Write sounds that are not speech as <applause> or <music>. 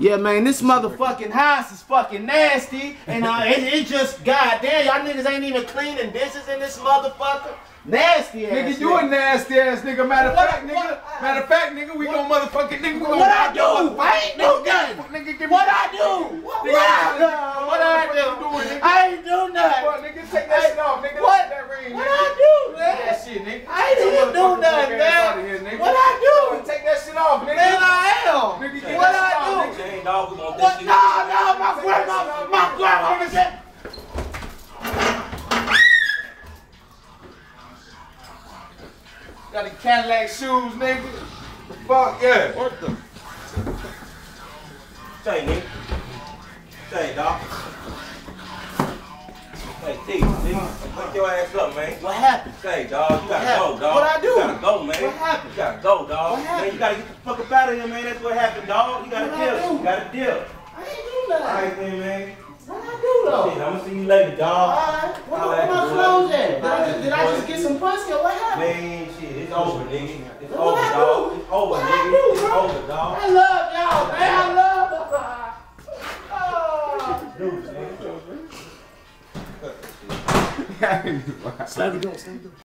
Yeah, man, this motherfucking house is fucking nasty, and uh, it, it just goddamn, y'all niggas ain't even cleaning dishes in this motherfucker. Nasty ass. Nigga, you a nasty ass nigga. Matter of What- fact, nigga. what- Matter of fact, nigga, we gon' motherfucking nigga. We gon' What I do? I ain't do nothing. Nigga, give me What I do? What, Nigga, I do? what What I do? you doing, nigga? I ain't do nothing. Nigga, take that shit off, nigga. What? Take that ring, What nigga. I do, That man? shit, nigga. I ain't even do Motherfucking nothing, fuck ass outta man. here, nigga. What I do? Take that shit off, nigga. Man, I am. Nigga, get What that I shit off, do? nigga. Hey, dog, we gonna? No, no, my grandma, my grandma said. Got the Cadillac shoes, nigga. Fuck yeah. What the? Say, nigga. Say, dog. Hey, T, nigga, wake your ass up, man. What happened? Say, dog, you gotta go, dog. What I do? You gotta go, man. What happened? You gotta go, dog. What happened? Man, you gotta get the fuck up out of here, man. That's what happened, dog. You gotta deal. You gotta deal. I ain't do nothing. Alright, then, man. What I do though? Shit, I'm gonna see you later, dog. Alright, where, I'll where my ask clothes at? Did I, just, did I just get some pussy or what happened? Man, shit, it's over, nigga. It's What over, I dog. It's over, What nigga. do, It's over, dog. I love y'all, man. I love oh. Dude, nigga. <laughs> Slam the door, slam the door.